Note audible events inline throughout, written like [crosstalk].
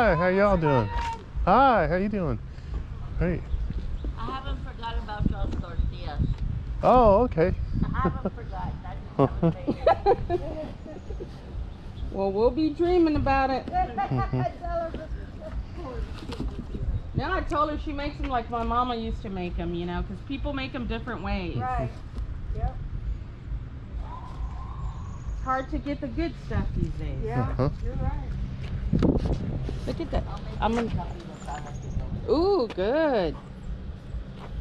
Hi, how y'all doing? Hi, how you doing? Great. I haven't forgotten about y'all's tortillas. Oh, okay. I haven't forgotten. I just haven't [laughs] made it. Well, we'll be dreaming about it. [laughs] Now I told her she makes them like my mama used to make them, you know, because people make them different ways. Right. Yep. It's hard to get the good stuff these days. Yeah. Uh-huh. You're right. Look at that. I'm gonna. Ooh, good.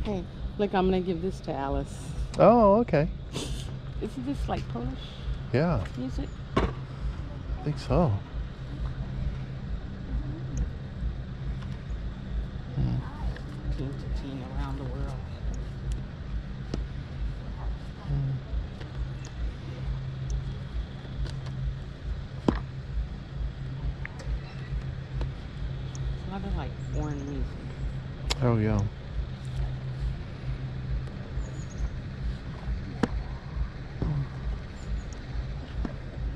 Hey, look, I'm gonna give this to Alice. Oh, okay. Isn't this like Polish Yeah, music? I think so. Hmm. Teen to teen around the world. It's a lot of like foreign music. Oh, yeah.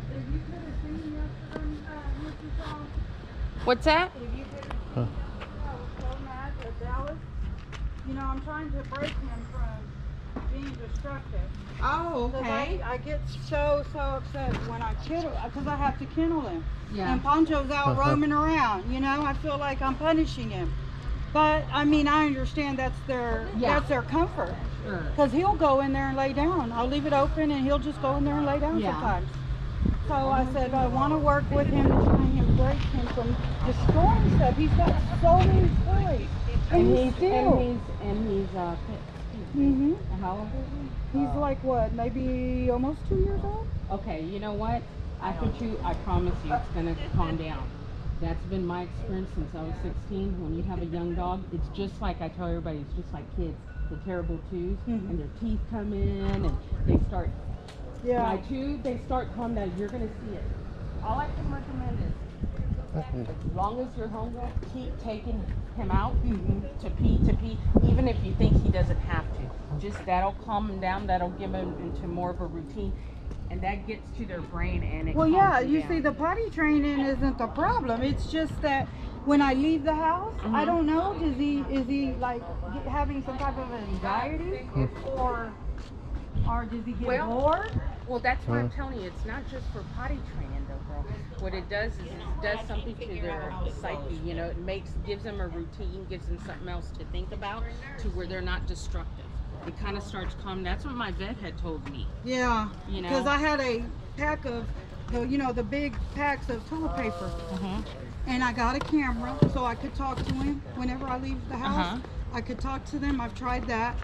If you could have seen yesterday, uh, Mrs. Shaw, What's that? if you could Huh. so mad Dallas, you know, I'm trying to break him from being destructive. Oh, 'Cause I, I get so, so upset when I kennel, because I have to kennel him. And Poncho's out Uh-huh. roaming around, you know, I feel like I'm punishing him. But, I mean, I understand that's their, Yeah. that's their comfort. Sure. Because he'll go in there and lay down. I'll leave it open and he'll just go in there and lay down Yeah. sometimes. So I said, I want to work with him to try and break him from destroying stuff. He's got so many toys. And, he's still. and he's and he's uh hmm how old is he? He's like, what, maybe almost two years old? Okay, you know what? After two, I promise you, it's gonna calm down. That's been my experience since I was 16. When you have a young dog, it's just like I tell everybody, it's just like kids. The terrible 2s Mhm. and their teeth come in, and they start. Yeah. By two, they start down. You're gonna see it. All I can recommend is, as long as you're home, keep taking him out to pee to pee, even if you think he doesn't have to. Just that'll calm him down. That'll give him into more of a routine, and that gets to their brain and it. Well, yeah, you down. see, the potty training isn't the problem. It's just that when I leave the house, I Mhm. don't know. Does he is he like having some type of anxiety, or or does he get Well, bored? Well, that's what I'm telling you. It's not just for potty training, though, girl. What it does is it does something to their psyche. You know, it makes gives them a routine, gives them something else to think about, to where they're not destructive. It kind of starts calm. That's what my vet had told me. Yeah, You know. because I had a pack of the you know the big packs of toilet paper, Uh-huh. and I got a camera so I could talk to him whenever I leave the house. Uh-huh. I could talk to them. I've tried that.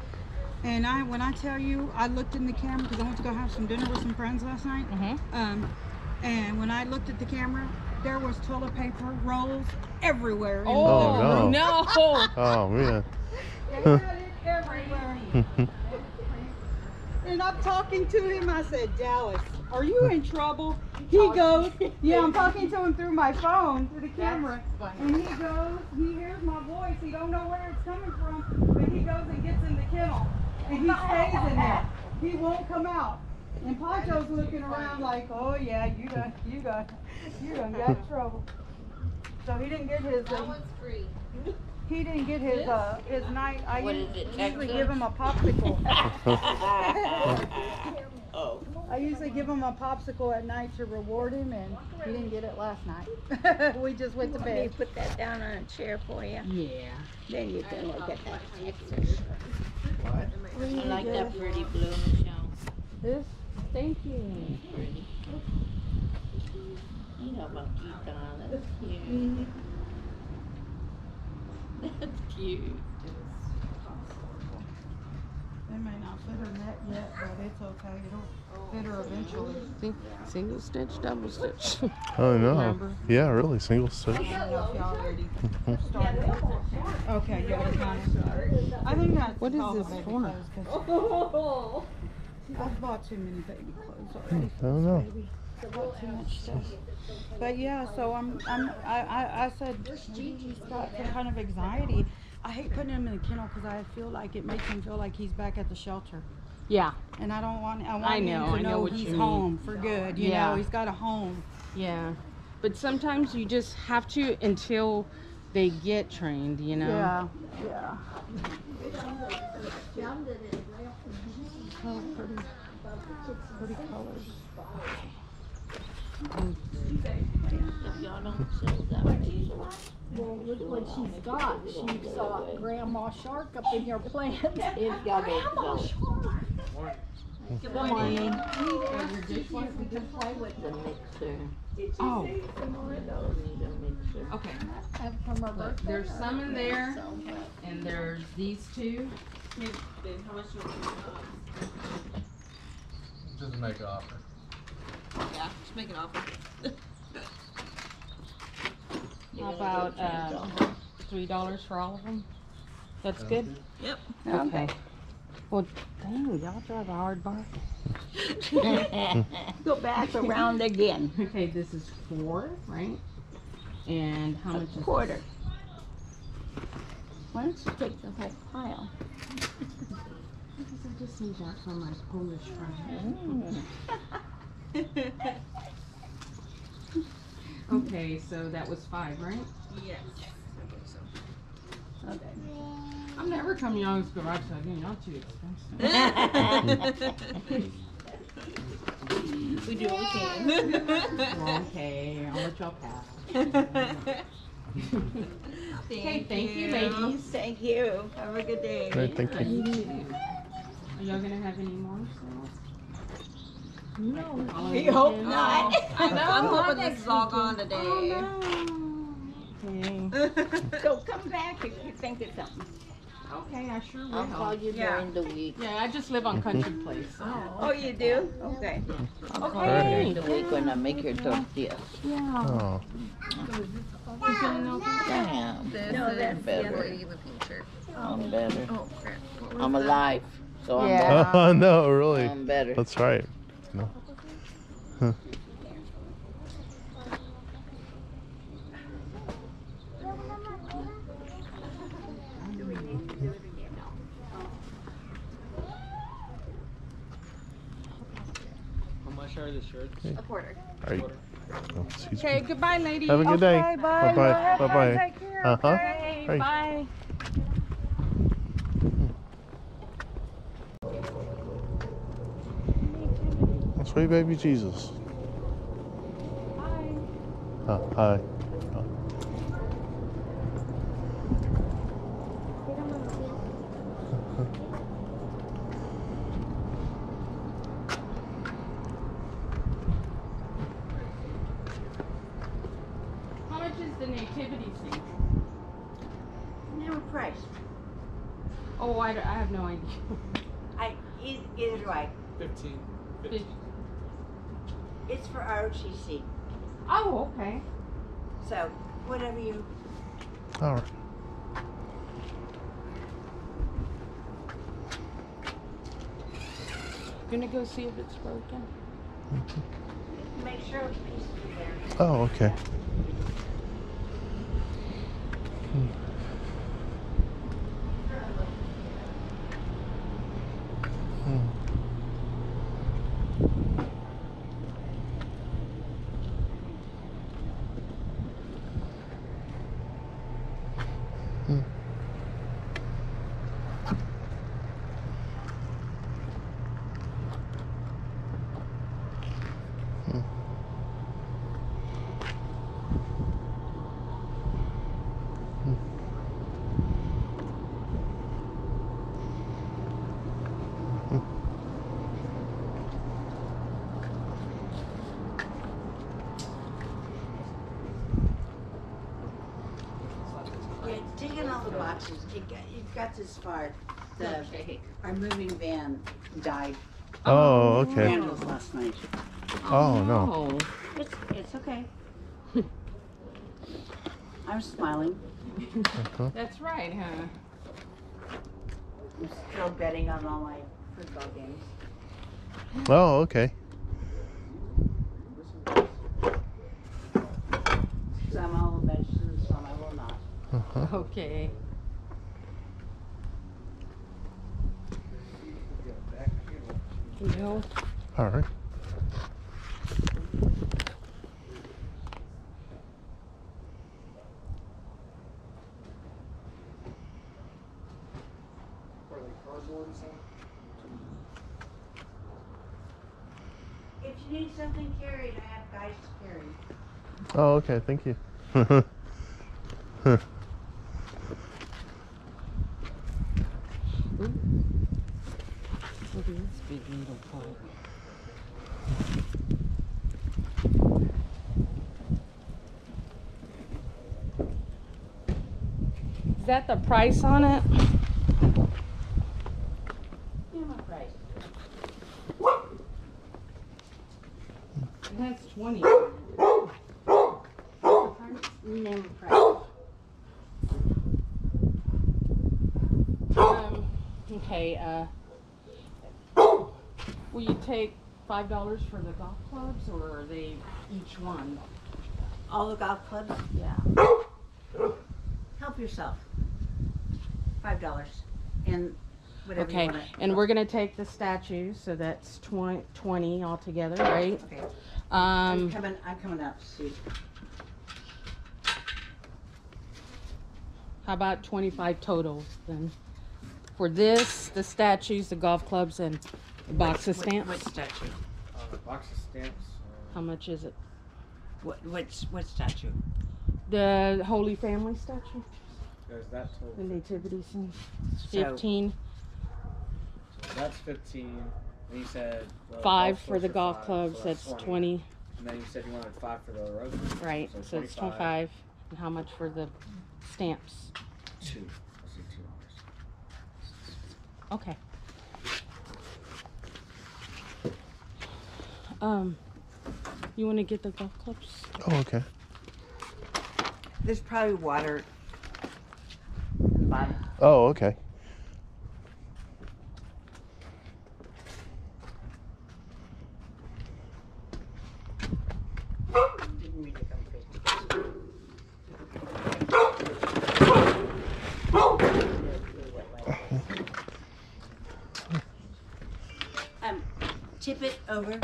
And I, when I tell you, I looked in the camera because I went to go have some dinner with some friends last night. Uh-huh. Um, and when I looked at the camera, there was toilet paper rolls everywhere. In Oh, the no. room. no. [laughs] Oh, man. They had it everywhere. And I'm talking to him. I said, Dallas, are you in trouble? He goes, Yeah, I'm talking to him through my phone, through the camera. And he goes, he hears my voice. He don't know where it's coming from, but he goes and gets in the kennel. And he stays in there. He won't come out. And Poncho's looking around like, oh yeah, you done, you done, you done got trouble. So he didn't get his, uh, free. he didn't get his, uh, his night. I What us- is it, usually give him a popsicle. [laughs] [laughs] [laughs] oh. I usually give him a popsicle at night to reward him, and he didn't get it last night. [laughs] we just went to Want me bed. to put that down on a chair for you? Yeah. Then you can look at that Texas. Really I like that pretty blue, Michelle. This? Thank you. Pretty. You know about Keaton. [laughs] That's cute. That's cute. They may not fit her net yet, but it's okay. It'll fit her eventually. See, single stitch, double stitch. [laughs] Oh, no. Remember? Yeah, really. Single stitch. I don't know if y'all already started. Okay, yeah, it's not. I think that's What is this for? clothes, 'cause I've bought too many baby clothes hmm, already. I don't know. baby. Bought too much stuff. But yeah, so I'm, I'm, I, I, I said, he's got some kind of anxiety. I hate putting him in the kennel because I feel like it makes him feel like he's back at the shelter. Yeah. And I don't want, I want I him to I know know what you he's mean. home for good. You Yeah. know, he's got a home. Yeah. But sometimes you just have to until they get trained, you know. Yeah, yeah. Oh, pretty, pretty colors. Y'all don't sell that either. Well, look what she's got. She saw Grandma Shark up in your plant. If y'all don't sell it. Good morning. Your dishwasher? The mixer. Oh, Need a mixer. okay. And from her Look, there's some in there, and there's these two. Just make an offer. Yeah, just make an offer. [laughs] How about uh, three dollars for all of them? That's good. Yep. Okay. Well, dang, y'all drive a hard bargain. [laughs] Go back around again. Okay, this is four, right? And how much is Quarter. Why don't you take the whole pile? Because [laughs] I just need that for my Polish friend. [laughs] Okay, so that was five, right? Yes. Okay. I'm never coming y'all's garage sale again. Y'all too expensive. [laughs] we do what we can. Well, okay, I'll let y'all pass. [laughs] Okay, thank you, ladies. Thank you. Have a good day. Great, thank you. You. Are y'all gonna have any more sales? No. We hope not. I'm, I'm hoping this is all gone today. Oh, Okay. So come back if you think of something. Okay, I sure will. I'll call you Yeah. during the week. Yeah, I just live on Country Place. So. Oh, oh you do? Okay. I'll call you Okay. during the week when I make your tortillas. Yeah. Oh, You feeling okay? Yeah. This No, that's the better. other lady in the pink shirt. I'm better. Oh crap. I'm alive, so I'm Yeah. oh [laughs] no, really? I'm better. That's right. No. Huh. How much are the shirts? A quarter. All right. Oh, Okay, goodbye, ladies. Have a good day. Okay, Bye bye. Bye bye. Take care. Uh huh. Okay, Hey. bye. Sweet baby Jesus. Bye. Uh, hi. How much is the nativity scene? Never priced. Oh, I, d- I have no idea. I either, either do I. Fifteen. Fif- It's for ROTC. Oh, okay. So whatever you. All right. Gonna go see if it's broken. Make sure the pieces are there. Oh, okay. Hmm. Hmm. Hmm. Yeah, take in all the boxes. It got, it got this far. The, Okay. our moving van died. Oh, oh. okay. Vandals last night. Oh, no. Oh. It's, it's okay. I'm smiling. That's right, huh? I'm still betting on all my football games. Oh, okay. Okay. No. All right. If you need something carried, I have guys to carry. Oh, okay. Thank you. [laughs] that the price on it? Yeah, my price. It has twenty. Never price. Um, okay, uh, will you take five dollars for the golf clubs or are they each one? All the golf clubs, Yeah. help yourself. Five dollars. And whatever you Okay, wanna. and we're gonna take the statues, so that's twenty, twenty altogether, right? Okay. I'm Um, coming, I'm coming out to see. how about twenty-five total then? For this, the statues, the golf clubs, and the box of What- stamps? What statue? Uh, box of stamps. How much is it? What, what's, what statue? The Holy Family statue, Is that total? the nativity scene, So- fifteen. So that's fifteen. And you said well, Five for the golf five, clubs, so that's twenty, And then you said you wanted five for the road. right, So so it's 25. And how much for the stamps? Two. Let's do two dollars. Okay. Um, you wanna get the golf clubs? Oh, okay. There's probably water in the bottom. Oh, okay. Didn't mean to come crazy. Um, tip it over.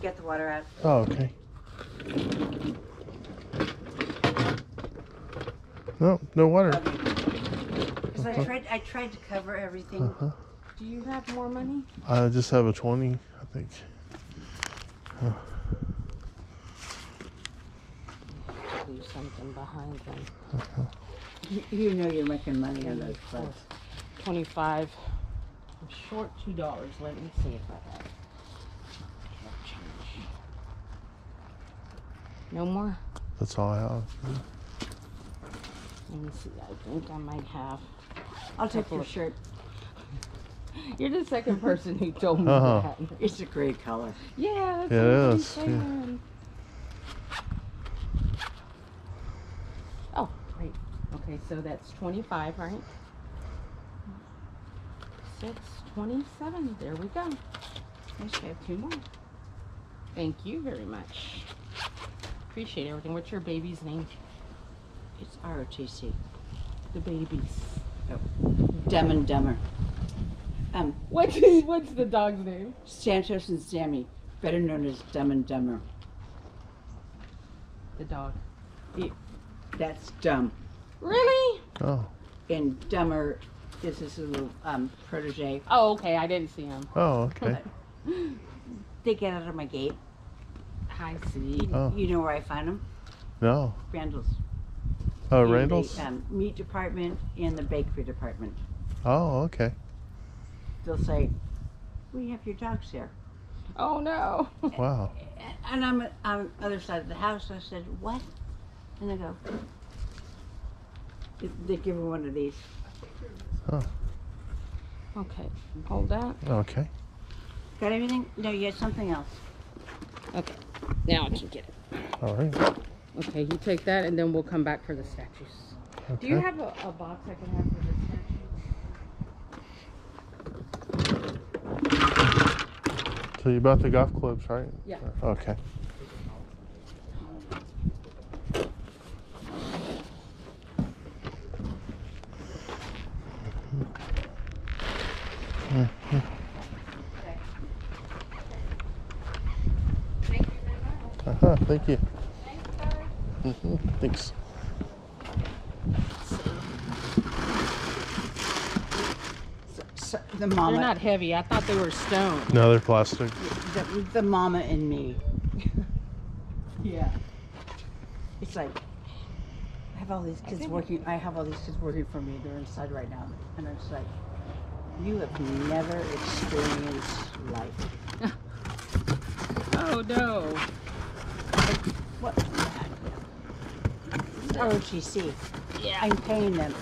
Get the water out. Oh, okay. No, no water. Cause I tried, I tried to cover everything. Uh-huh. Do you have more money? I just have a 20, I think. Do something behind them. You, you know you're making money on those clubs. Twenty-five. I'm short two dollars. Let me see if I have. change. No more? That's all I have. Let me see. I think I might have. I'll take your shirt. You're the second person who told me Uh-huh. that. It's a great color. Yeah, that's It what I'm yeah. Oh, great. Okay, so that's twenty-five, right? 6, 27. There we go. I should have two more. Thank you very much. Appreciate everything. What's your baby's name? It's ROTC. The babies. Dumb and Dumber. Um, What's what's the dog's name? Santos and Sammy, better known as Dumb and Dumber. The dog. That's dumb. Really? Oh, And Dumber is his little um, protege. Oh, okay. I didn't see him. oh, okay. [laughs] They get out of my gate. I see. Oh. You know where I find them? No. Randall's. Oh, In the, Randall's? um, meat department and the bakery department. Oh, okay. They'll say, "We have your dogs here," Oh no. [laughs] Wow. and I'm on the other side of the house. I said, "What?" And they go, they, they give her one of these. Okay. Hold that. Okay. Got everything? No, you had something else. Okay. Now I can get it. All right. Okay, you take that and then we'll come back for the statues. Okay. Do you have a, a box I can have for the statues? So you bought the golf clubs, right? Yeah. Okay. Uh-huh, thank you. Thanks. The They're not heavy. I thought they were stone. No, they're plastic. the, the mama and me. [laughs] Yeah. It's like I have all these kids working. I have all these kids working for me. They're inside right now, and it's like you have never experienced life. [laughs] Oh no. What? Oh. ROTC. Yeah. I'm paying them,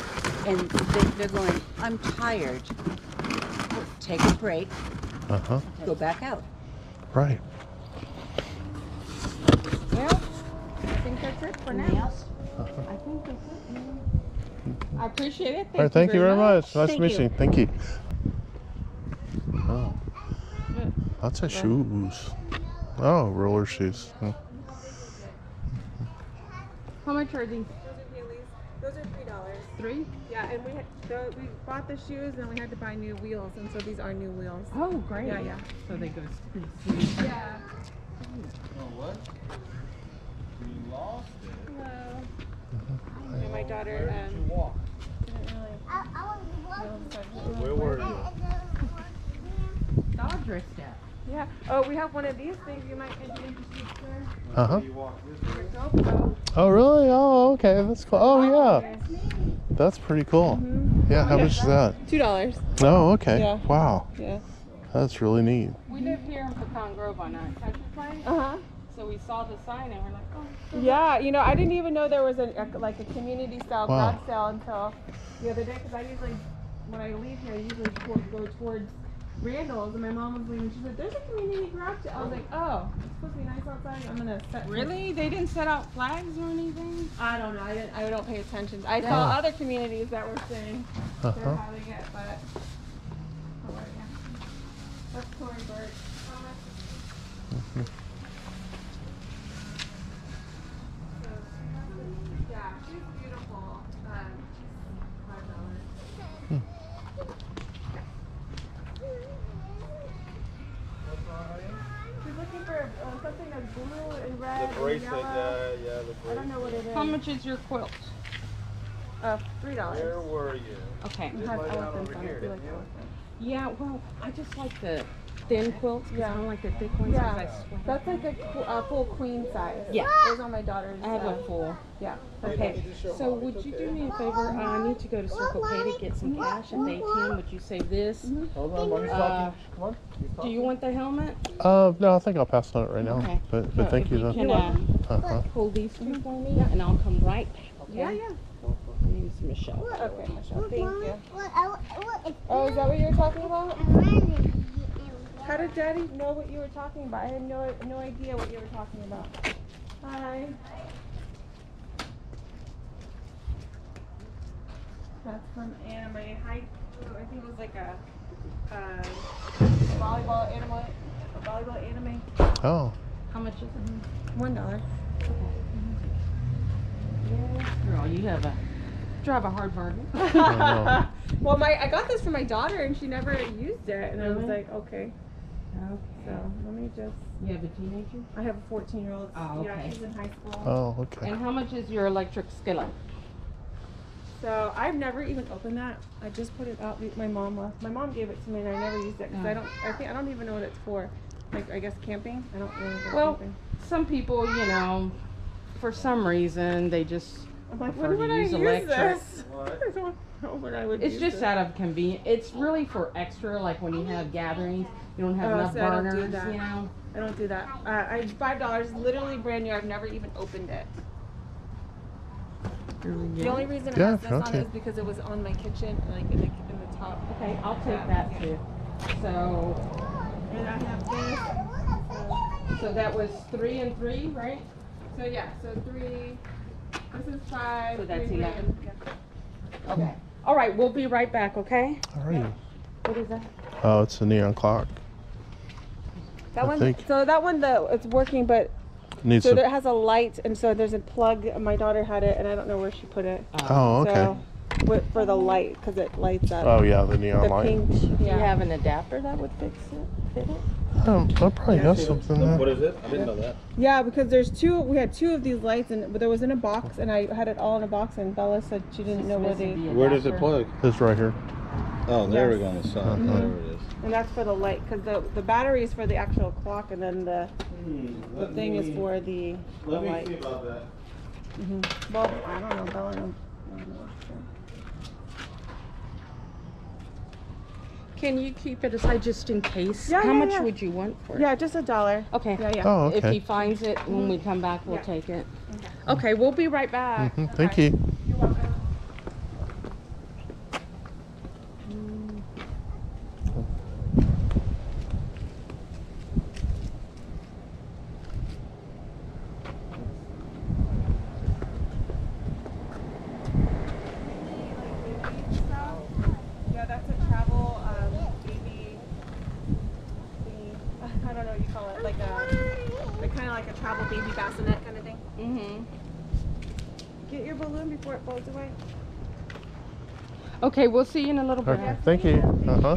and they, they're going. I'm tired. Take a break. Uh huh. Go back out. Right. Well, I think that's it for Anything now. else? I think that's it. I appreciate it. Thank, All right. Thank you very much. Nice Thank to meet you. you. Thank you. Oh. Lots of shoes. Oh, roller shoes. Hmm. How much are these? Three Yeah, and we had, the, we bought the shoes and we had to buy new wheels, and so these are new wheels. Oh, great. Yeah, yeah. So they go pretty smooth. Yeah. what? You lost it. Hello. And my daughter um, didn't really know stuff. Where were you? All dressed up. Yeah. Oh, we have one of these things you might be interested in. Uh huh. You walked this way. GoPro. Oh, really? Oh, okay. That's cool. Oh, yeah. That's pretty cool. Yeah. How much is that? Two dollars. Oh, okay. Yeah. Wow. Yeah. That's really neat. We live here in Pecan Grove on a country place. Uh huh. So we saw the sign and we're like, oh. Yeah, you know, I didn't even know there was a, a like a community style Wow. garage sale until the other day because I usually, when I leave here, I usually go, go towards Randall's and my mom was leaving. She said, "There's a community garage." I was like, "Oh, it's supposed to be nice outside. I'm gonna set." Really? They didn't set out flags or anything? I don't know. I didn't. I don't pay attention. I saw Yeah. other communities that were saying they're Uh-huh. having it, but. Oh, yeah. That's Tory Burch. Mhm. So, yeah, she's beautiful. Um, five dollars. She's looking for uh, something that's blue and red The and bracelet, yeah, yeah, the I don't know what it is. How much is your quilt? Uh, three dollars. Where were you? Okay. Just Has lay elephants on here, it. You didn't like. Yeah, well, I just like the thin quilts. 'cause I don't like the thick ones. 'cause Yeah, I sweat. that's like a, qu- a full queen size. Yeah. Those are my daughter's. I have uh, a full. Yeah. Okay, so would you do me a favor? Uh, I need to go to Circle K to get some cash at the ATM. Would you save this? Hold on, mommy's Uh, talking. Come on. Do you want the helmet? Uh, no, I think I'll pass on it right now. Okay. But, but So thank if you you can uh, Uh-huh. hold these two for me, yeah. and I'll come right back. Okay? Yeah, yeah. My name's Michelle. Okay, Michelle. Thank you. Oh, is that what you were talking about? How did Daddy know what you were talking about? I had no no idea what you were talking about. Hi. That's from anime. Mae High School. I think it was like a uh, volleyball anime, a volleyball anime. Oh. How much is it? One dollar. Girl, you have a drive a hard bargain. [laughs] no. well, my I got this for my daughter and she never used it, and I was like, okay. Okay. So let me just. You have a teenager? I have a 14 year old. Oh, Yeah, okay. she's in high school. Oh, okay. And how much is your electric skillet? So I've never even opened that. I just put it out. My mom left. My mom gave it to me, and I never used it because I don't. I think I don't even know what it's for. Like I guess camping. I don't really go Well, camping. Some people, you know, for some reason, they just I'm like, prefer when to would I use use electric. this? [laughs] What? [laughs] I don't know when I would. It's use just it. out of convenience. It's really for extra, like when you have gatherings, you don't have Oh, enough see, I don't burners, that. you know. I don't do that. Uh, I five dollars, literally brand new. I've never even opened it. The only reason it Yeah, has this on okay. it is because it was on my kitchen, like in the in the top. Okay, I'll take Yeah, that yeah. too. So, And I have this. so that was three and three, right? So yeah, so three. This is five. So that's three, three, 11. and- yeah. Okay. All right, we'll be right back. Okay. All right. What is that? Oh, it's a neon clock. That I one. think- So that one, the it's working, but Needs so to. it has a light, and so there's a plug. My daughter had it, and I don't know where she put it. Oh, oh okay. So, with, for the light, because it lights up. Oh yeah, the neon the light. pink. Do you have an adapter that would fix it? Fit it? Um, I probably have something there. What is it? I didn't know that. Yeah, because there's two. We had two of these lights, and but there was in a box, and I had it all in a box. And Bella said she didn't know where they. the Where does it adapter. plug? It's right here. Oh, there we go on the side. Uh-huh. There it is. And that's for the light, because the, the battery is for the actual clock, and then the, Hmm, the thing is for the, the Let me light. see about that. hmm Well, I don't know, Bella. knows. I don't know. Can you keep it aside just in case? Yeah, How yeah, much yeah. would you want for it? Yeah, just a dollar. Okay. Yeah, yeah. Oh, okay. If he finds it, when we come back, we'll Yeah. take it. Okay, we'll be right back. Mhm, Thank you. You're welcome. Yeah, that's a travel um, baby thingy. I don't know what you call it. Like a, like kind of like a travel baby bassinet kind of thing. Mm-hmm. Get your balloon before it blows away. Okay, we'll see you in a little bit. Okay, thank you. Uh-huh.